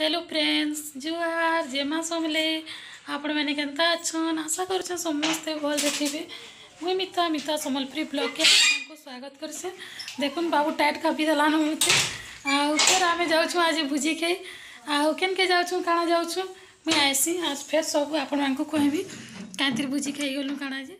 hello friends जुआर जेमा सोमले आपण मैंने के अच्छन आशा कर समस्ते भल देखिए मुई मिता मिता समलपुरी ब्लग के आपको स्वागत करसे देखुन बाबू टाइट कापिदेलान मुझे आर आम जाऊ आज बुझी खाई आन के जाऊ काण जाऊँ मुई आसी आज फेर सब आपण मैं कहबी कहीं भोजी खाई गलू काण आज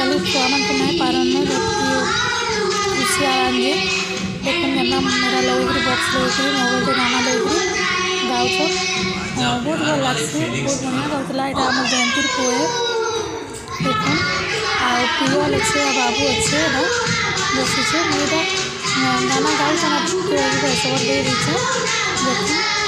খালি ଛୁଆମାନଙ୍କୁ ନାଇଁ ପାରନେ ଯେତ୍କି ଖୁସି ଆରାମରେ ଦେଖନ୍ ଯେନ୍ତା ମେରା ଲଗେଇକିରି ବକ୍ସ ଲଗେଇକିରି ମୋବାଇଲ୍ରେ ଗାନା ଦେଇକିରି ଗାଉଛ ବହୁତ ଭଲ ଲାଗ୍ସି ବହୁତ ବଢ଼ିଆ କରୁଥିଲା ଏଇଟା ଆମର ଜୟନ୍ତୀର ପୁଅ ଦେଖନ୍ ଆଉ ପୁଅ ଅଛେ ବାବୁ ଅଛେ ଏଇଟା ବସିଛେ ମୁଁ ଏଇଟା ଗାନା ଗାଉଛେ ନା ପୁଅ ଏସବୁ ଦେଇ ଦେଇଛେ ଦେଖନ୍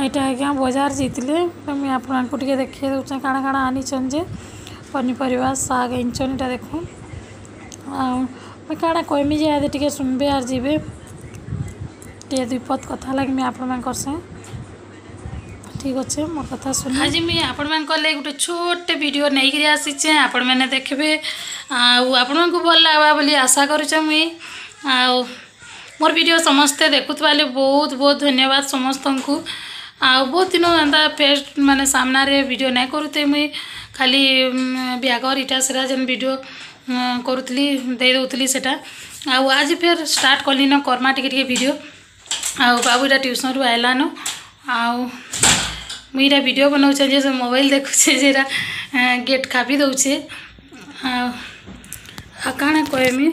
ଏଇଟା ଆଜ୍ଞା ବଜାର ଯାଇଥିଲେ ମୁଇଁ ଆପଣଙ୍କୁ ଟିକେ ଦେଖେଇ ଦେଉଛେଁ କାଣା କାଣା ଆନିଛନ୍ ଯେ ପନିପରିବା ଶାଗ ଆନିଛନ୍ ଏଇଟା ଦେଖୁନ୍ ଆଉ ମୁଇଁ କାଣା କହିମି ଯେ ଆଦି ଟିକେ ଶୁଣବେ ଆର୍ ଯିବେ ଟିକେ ଦୁଇପଦ ପଦ କଥା ଲାଗମି ଆପଣମାନଙ୍କର ସାଙ୍ଗେ ଠିକ୍ ଅଛେ ମୋର କଥା ଶୁଣ ଆଜି ମୁଇଁ ଆପଣମାନଙ୍କ ଲାଗି ଗୋଟେ ଛୋଟେ ଭିଡ଼ିଓ ନେଇକିରି ଆସିଛେଁ ଆପଣମାନେ ଦେଖିବେ ଆଉ ଆପଣଙ୍କୁ ଭଲ ଲାଗ୍ବା ବୋଲି ଆଶା କରୁଛେଁ ମୁଇଁ ଆଉ ମୋର ଭିଡ଼ିଓ ସମସ୍ତେ ଦେଖୁଥିବା ବହୁତ ବହୁତ ଧନ୍ୟବାଦ ସମସ୍ତଙ୍କୁ ଆଉ ବହୁତ ଦିନ ଏନ୍ତା ଫେସ୍ ମାନେ ସାମ୍ନାରେ ଭିଡ଼ିଓ ନାଇଁ କରୁଥାଇ ମୁଇଁ ଖାଲି ବିହାଘର ଇଟା ସେଟା ଯେନ୍ ଭିଡ଼ିଓ କରୁଥିଲି ଦେଇ ଦେଉଥିଲି ସେଟା ଆଉ ଆଜି ଫେର୍ ଷ୍ଟାର୍ଟ କଲିନ କର୍ମା ଟିକେ ଟିକେ ଭିଡ଼ିଓ ଆଉ ବାବୁ ଏଇଟା ଟ୍ୟୁସନ୍ରୁ ଆଇଲାନ ଆଉ ମୁଇଁ ଏଇଟା ଭିଡ଼ିଓ ବନାଉଛେ ଯେ ମୋବାଇଲ୍ ଦେଖୁଛେ ଯେ ଏଇଟା ଗେଟ୍ ଖାପି ଦେଉଛେ ଆଉ ଆଉ କାଣା କହିମି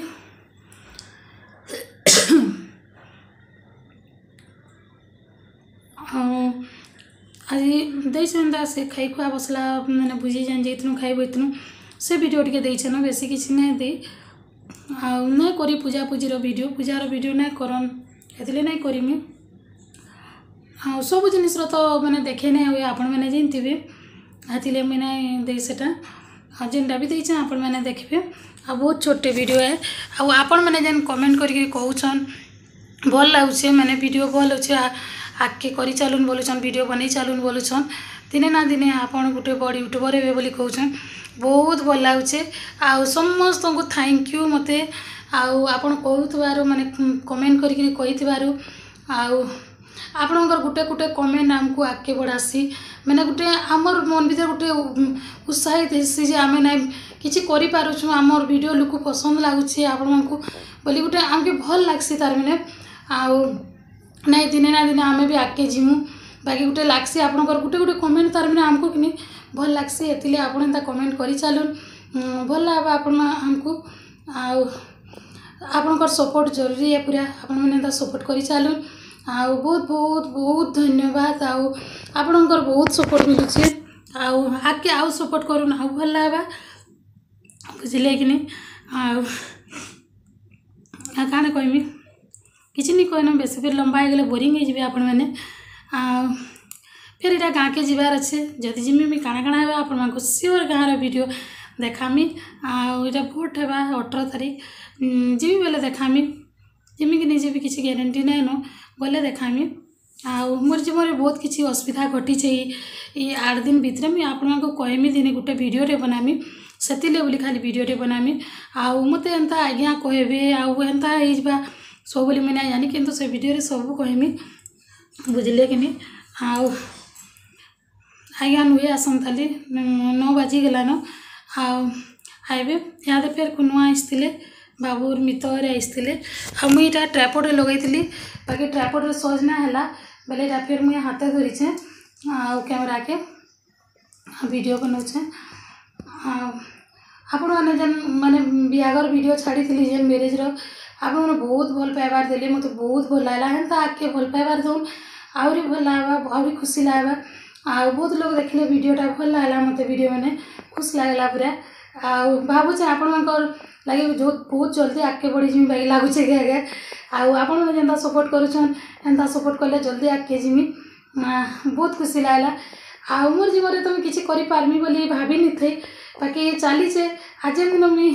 आज देखें से खाई खुआ बसला मैंने बुझे जान जाइनु खाइबू से भिडियो टेस बेस किसी ना दे आई पूजा पूजी भिडियो पूजार भिड ना कर ना करमी सब जिन तो मैंने देखे ना हुए आपने जानते हैं मुझे ना दे हाँ जेनटा भी देचे आपण मैंने आ बहुत छोटे भिड है आपण मैंने जेन कमेंट करके कौन भल लगे मैंने भिड भल लगे ଆଗ୍କେ କରିଚାଲୁନ୍ ବୋଲୁଛନ୍ ଭିଡ଼ିଓ ବନେଇ ଚାଲୁନ୍ ବୋଲୁଛନ୍ ଦିନେ ନା ଦିନେ ଆପଣ ଗୋଟେ ବଡ଼ ୟୁଟ୍ୟୁବର୍ ହେବେ ବୋଲି କହୁଛନ୍ ବହୁତ ଭଲ ଲାଗୁଛେ ଆଉ ସମସ୍ତଙ୍କୁ ଥ୍ୟାଙ୍କ ୟୁ ମୋତେ ଆଉ ଆପଣ କହୁଥିବାରୁ ମାନେ କମେଣ୍ଟ କରିକିରି କହିଥିବାରୁ ଆଉ ଆପଣଙ୍କର ଗୋଟେ ଗୋଟେ କମେଣ୍ଟ ଆମକୁ ଆଗ୍କେ ବଢ଼ାସି ମାନେ ଗୋଟେ ଆମର ମନ ଭିତରେ ଗୋଟେ ଉତ୍ସାହିତ ହେସି ଯେ ଆମେ ନାଇଁ କିଛି କରିପାରୁଛୁ ଆମର ଭିଡ଼ିଓ ଲୋକ ପସନ୍ଦ ଲାଗୁଛି ଆପଣମାନଙ୍କୁ ବୋଲି ଗୋଟେ ଆମକେ ଭଲ ଲାଗ୍ସି ତାର ମାନେ ଆଉ ନାଇଁ ଦିନେ ନା ଦିନେ ଆମେ ବି ଆଗ୍କେ ଯିମୁ ବାକି ଗୁଟେ ଲାଗ୍ସି ଆପଣଙ୍କର ଗୁଟେ ଗୁଟେ କମେଣ୍ଟ ତାର୍ ମାନେ ଆମକୁ କିନି ଭଲ୍ ଲାଗ୍ସି ଏଥିଲାଗି ଆପଣ ଏନ୍ତା କମେଣ୍ଟ କରିଚାଲୁନ୍ ଭଲ୍ ଲାଗ୍ବା ଆପଣ ଆମକୁ ଆଉ ଆପଣଙ୍କର ସପୋର୍ଟ ଜରୁରୀ ଏ ପୁରା ଆପଣମାନେ ଏନ୍ତା ସପୋର୍ଟ କରିଚାଲୁନ୍ ଆଉ ବହୁତ ବହୁତ ବହୁତ ଧନ୍ୟବାଦ ଆଉ ଆପଣଙ୍କର ବହୁତ ସପୋର୍ଟ ମିଳୁଛି ଆଉ ଆଗ୍କେ ଆଉ ସପୋର୍ଟ କରୁନ୍ ଆଉ ଭଲ୍ ଲାଗ୍ବା ବୁଝିଲେ କିନି ଆଉ କାଣା କହିମି कहना बेसी फेर लम्बा हो गले बोरिंग हो जी आपण मैंने फेर यहाँ गाँव के जबार अच्छे जदि जिमी मुझे काणा काणा है आपण सियोर गाँव भिडियो देखामी आटा भोट है अठर तारीख जी बेले देखामी ଯେମିକି ନିଜେ ବି କିଛି ଗ୍ୟାରେଣ୍ଟି ନାଇଁନ ଗଲେ ଦେଖାମି ଆଉ ମୋର ଜୀବନରେ ବହୁତ କିଛି ଅସୁବିଧା ଘଟିଛେ ଏଇ ଆଠ ଦିନ ଭିତରେ ମୁଇଁ ଆପଣଙ୍କୁ କହିମି ଦିନେ ଗୋଟେ ଭିଡ଼ିଓରେ ବନାମି ସେଥିର୍ ଲାଗି ବୋଲି ଖାଲି ଭିଡ଼ିଓରେ ବନାମି ଆଉ ମୋତେ ଏନ୍ତା ଆଜ୍ଞା କହିବେ ଆଉ ଏନ୍ତା ହେଇଯିବା सब बोली मैंने ना जानी कितना से भिडियो सब कहमी बुझे कि आज्ञा नुए आसन खाली नौ बाजिगलान आए यहाँ फेर कु आसते बाबूर मितर आसते आईटा ट्रापोडे लगे थी बाकी ट्रापोडे सज ना है बोले यहाँ फिर मुझे हाथ धोरीचे आउ कैमेरा के भिड बनाऊे आपण मैंने जन मैंने भिड छाड़ी जेन मेरेजर आप मैंने बहुत भल पाइबार दे मत तो बहुत भल लगेगा एंता तो आगे भल पाइबार दून आहरी भल लगवा भारी खुशी लगवा आ बहुत लोग देखने भिडटा भल लगेगा मत भिड मैंने खुश लगे पूरा आ भावे आपण मान लगे जो बहुत जल्दी आगे बढ़ी जिमी भाई लगुचे कि आगे आपण मैंने जेनता सपोर्ट कर सपोर्ट कले जल्दी आगे जिमी बहुत खुशी लगे आ मोर जीवन तुम्हें किसी करमी भाभी नहीं थे बाकी चलीचे आज मुझे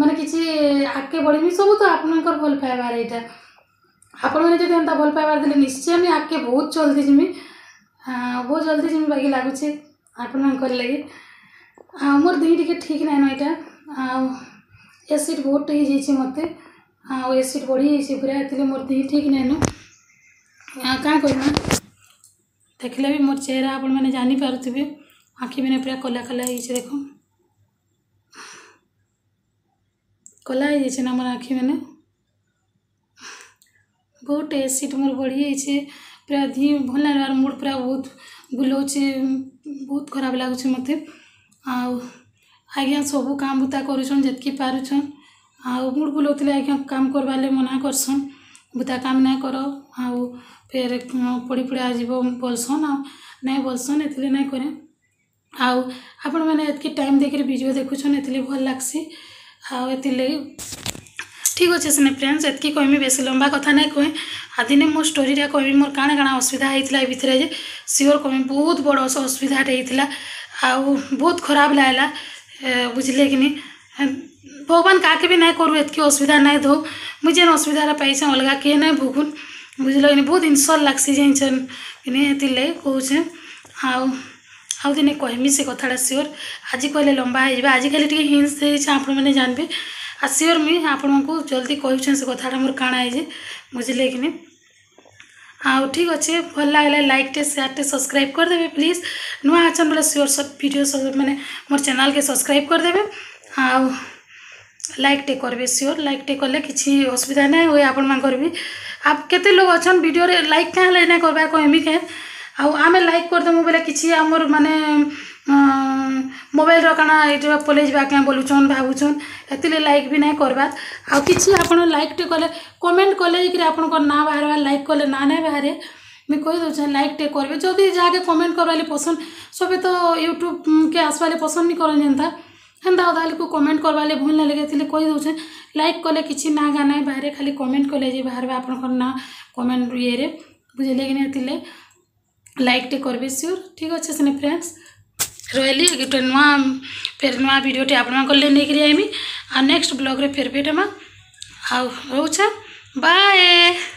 ମାନେ କିଛି ଆଗକେ ବଢ଼ିବି ସବୁ ତ ଆପଣଙ୍କର ଭଲ ପାଇବାର ଏଇଟା ଆପଣମାନେ ଯଦି ଏନ୍ତା ଭଲ ପାଇବାର ଦେଲେ ନିଶ୍ଚୟ ମୁଇଁ ଆଗକେ ବହୁତ ଜଲ୍ଦି ଯିମି ବହୁତ ଜଲ୍ଦି ଯିମି ବାକି ଲାଗୁଛି ଆପଣମାନଙ୍କର ଲାଗି ଆଉ ମୋର ଦେହ ଟିକେ ଠିକ୍ ନାଇଁନ ଏଇଟା ଆଉ ଏସିଡ଼୍ ବହୁତ ହେଇଯାଇଛି ମୋତେ ଆଉ ଏସିଡ଼୍ ବଢ଼ିଯାଇଛି ପୁରା ଏଥିରେ ମୋର ଦେହ ଠିକ୍ ନାଇଁନ କାଁ କହିମା ଦେଖିଲେ ବି ମୋର ଚେହେରା ଆପଣମାନେ ଜାଣିପାରୁଥିବେ ଆଖି ମାନେ ପୁରା କଲା କଲା ହେଇଛି ଦେଖ କଲା ହେଇଯାଇଛେ ନା ଆମର ଆଖିମାନେ ବହୁତ ଏସିଡ଼ ମୋର ବଢ଼ିଯାଇଛେ ପୁରା ଦି ଭଲ ଲାଗିଲା ଆର୍ ମୁଡ଼ ପୁରା ବହୁତ ବୁଲଉଛି ବହୁତ ଖରାପ ଲାଗୁଛି ମୋତେ ଆଉ ଆଜ୍ଞା ସବୁ କାମ ବୁତା କରୁଛନ୍ ଯେତ୍କି ପାରୁଛନ୍ ଆଉ ମୁଡ଼ ବୁଲଉଥିଲେ ଆଜ୍ଞା କାମ କରବାର୍ ଲାଗି ମନା କରସନ୍ ବୁତା କାମ ନାଇଁ କର ଆଉ ଫେର୍ ପଡ଼ି ପୁଡ଼ା ଯିବ ବୋଲସନ୍ ଆଉ ନାଇଁ ବୋଲସନ୍ ଏଥିରେ ନାଇଁ କରେ ଆଉ ଆପଣମାନେ ଏତ୍କି ଟାଇମ୍ ଦେଇକରି ଭିଡ଼ିଓ ଦେଖୁଛନ୍ ଏଥିରେ ଭଲ୍ ଲାଗ୍ସି ଆଉ ଏଥିର୍ଲାଗି ଠିକ୍ ଅଛେ ସେନେ ଫ୍ରେଣ୍ଡସ୍ ଏତ୍କି କହେମି ବେଶୀ ଲମ୍ବା କଥା ନାଇଁ କହେ ଆଦିନେ ମୋ ଷ୍ଟୋରିଟା କହେମି ମୋର କାଣା କାଣା ଅସୁବିଧା ହେଇଥିଲା ଏ ଭିତରେ ଯେ ସିଓର୍ କହେମି ବହୁତ ବଡ଼ ଅସୁବିଧାଟେ ହେଇଥିଲା ଆଉ ବହୁତ ଖରାପ ଲାଗ୍ଲା ବୁଝିଲେ କିନି ଭଗବାନ କାହାକେ ବି ନାଇଁ କରୁ ଏତ୍କି ଅସୁବିଧା ନାଇଁ ଦଉ ମୁଇଁ ଯେନ୍ ଅସୁବିଧାଟା ପାଇଛେଁ ଅଲଗା କିଏ ନାଇଁ ଭୁଗୁନ୍ ବୁଝିଲ କିନି ବହୁତ ଇନସଲ୍ ଲାଗ୍ସି ଯେନ୍ ଯେନ୍ କିନି ହେଥିର୍ଲାଗି କହୁଛେଁ ଆଉ ଆଉ ଦିନେ କହିମି ସେ କଥାଟା ସିଓର୍ ଆଜି କହିଲେ ଲମ୍ବା ହେଇଯିବା ଆଜିକାଲି ଟିକେ ହିଣ୍ଟସ୍ ଦେଇଛେ ଆପଣମାନେ ଜାଣିବେ ଆଉ ସିଓର୍ ମୁଇଁ ଆପଣଙ୍କୁ ଜଲ୍ଦି କହିଛେଁ ସେ କଥାଟା ମୋର କାଣା ହେଇଛେ ବୁଝିଲେ କି ନି ଆଉ ଠିକ୍ ଅଛେ ଭଲ୍ ଲାଗ୍ଲେ ଲାଇକ୍ଟେ ସେୟାର୍ଟେ ସବସ୍କ୍ରାଇବ୍ କରିଦେବେ ପ୍ଲିଜ୍ ନୂଆ ଅଛନ୍ ବେଲେ ସିଓର୍ ସବ୍ ଭିଡ଼ିଓ ସବୁ ମାନେ ମୋର ଚ୍ୟାନେଲ୍କେ ସବସ୍କ୍ରାଇବ୍ କରିଦେବେ ଆଉ ଲାଇକ୍ଟେ କରିବେ ସିଓର୍ ଲାଇକ୍ଟେ କଲେ କିଛି ଅସୁବିଧା ନାଇଁ ହୁଏ ଆପଣମାନଙ୍କର ବି ଆଉ କେତେ ଲୋକ୍ ଅଛନ୍ ଭିଡ଼ିଓରେ ଲାଇକ୍ କାଁ ହେଲେ ନାଇଁ କର୍ବା କହେମି କେଁ ଆଉ ଆମେ ଲାଇକ୍ କରିଦେମୁ ବୋଲେ କିଛି ଆମର୍ ମାନେ ମୋବାଇଲ୍ର କାଣା ଏଇଟା ପଲେଇ ଯିବା ବୋଲୁଛନ୍ ଭାବୁଛନ୍ ହେଥିର୍ଲାଗି ଲାଇକ୍ ବି ନାଇଁ କର୍ବାର୍ ଆଉ କିଛି ଆପଣ ଲାଇକ୍ଟେ କଲେ କମେଣ୍ଟ କଲେ ଯାଇକିରି ଆପଣଙ୍କର ନାଁ ବାହାରବା ଲାଇକ୍ କଲେ ନାଁ ନାଇଁ ବାହାରେ ମୁଇଁ କହିଦେଉଛେଁ ଲାଇକ୍ଟେ କର୍ବେ ଯଦି ଯାହାକେ କମେଣ୍ଟ କର୍ବାର୍ ଲାଗି ପସନ୍ଦ ସବେ ତ ୟୁଟ୍ୟୁବ୍କେ ଆସ୍ବାର୍ ଲାଗି ପସନ୍ଦ ନି କରନ୍ ଯେନ୍ତା ହେନ୍ତା ଅଧା ଲୋକ କମେଣ୍ଟ କର୍ବାର୍ ଲାଗି ଭୁଲ୍ ନାଇଁ ଲାଗେ ଥିଲେ କହିଦେଉଛେଁ ଲାଇକ୍ କଲେ କିଛି ନାଁ ଗାଁ ନାଇଁ ବାହାରେ ଖାଲି କମେଣ୍ଟ କଲେ ଯେ ବାହାରବା ଆପଣଙ୍କର ନାଁ କମେଣ୍ଟ ଇଏରେ ବୁଝିଲେ କି ନାଇଁ ଥିଲେ ଲାଇକ୍ଟେ କରିବେ ସିଓର୍ ଠିକ୍ ଅଛେ ସିନେ ଫ୍ରେଣ୍ଡସ୍ ରହିଲି ଗୋଟେ ନୂଆ ଫେର୍ ନୂଆ ଭିଡ଼ିଓଟେ ଆପଣମାନଙ୍କର ଲାଗି ନେଇକରି ଆଇମି ଆଉ ନେକ୍ସଟ ବ୍ଲଗ୍ରେ ଫେର୍ ଭେଟ୍ ହେମା ଆଉ ରହୁଛେ ବାଏ